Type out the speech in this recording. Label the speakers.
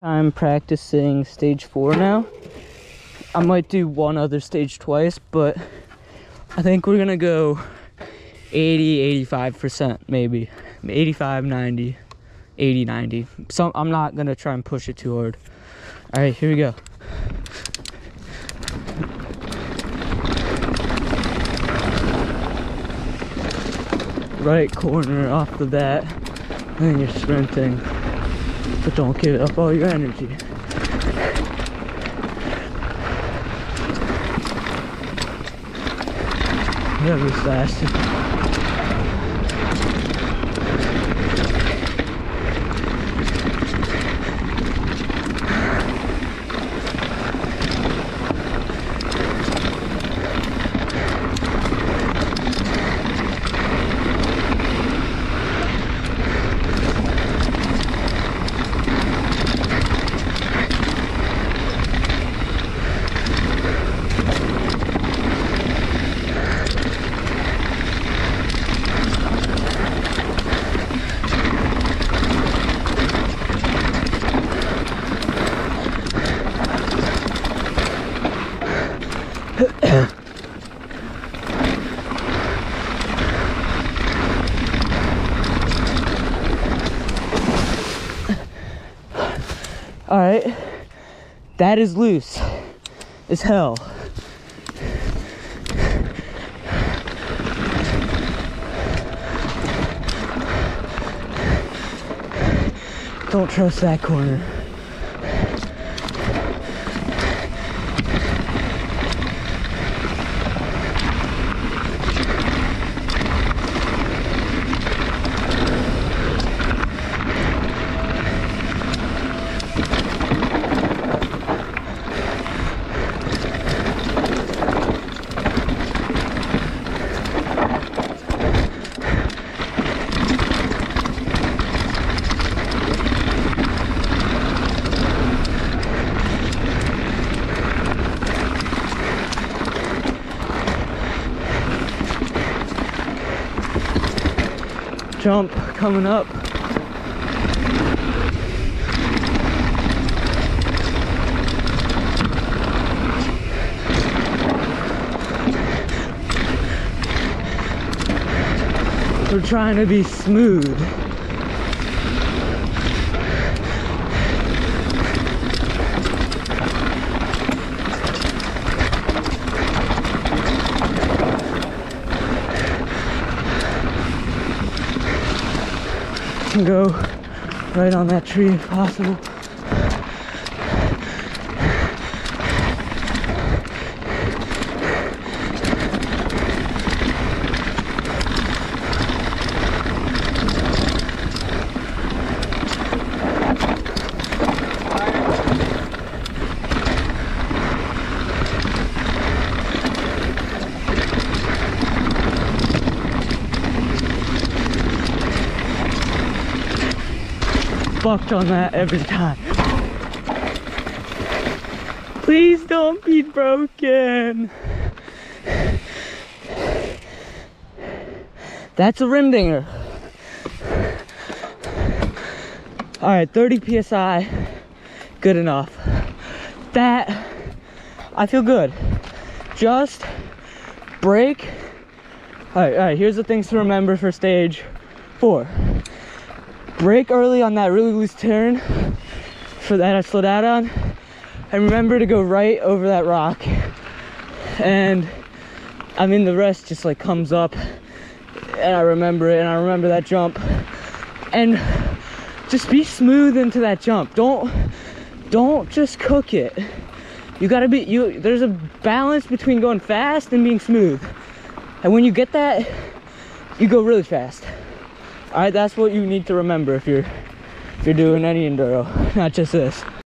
Speaker 1: I'm practicing stage four now. I might do one other stage twice, but I think we're gonna go 80, 85% maybe. 85, 90, 80, 90. So I'm not gonna try and push it too hard. All right, here we go. Right corner off the bat, and you're sprinting. But don't give up all your energy. That was All right, that is loose as hell. Don't trust that corner. Jump coming up. We're trying to be smooth. Can go right on that tree if possible. Fucked on that every time. Please don't be broken. That's a rim dinger. All right, 30 PSI, good enough. That, I feel good. Just break. All right, all right, here's the things to remember for stage four brake early on that really loose turn for that I slowed out on. And remember to go right over that rock. And I mean the rest just like comes up. And I remember it and I remember that jump. And just be smooth into that jump. Don't don't just cook it. You gotta be you there's a balance between going fast and being smooth. And when you get that you go really fast all right that's what you need to remember if you're if you're doing any enduro not just this